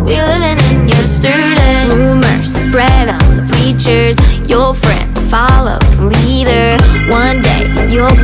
Be living in yesterday. Rumors spread on the preachers. Your friends follow the leader. One day you'll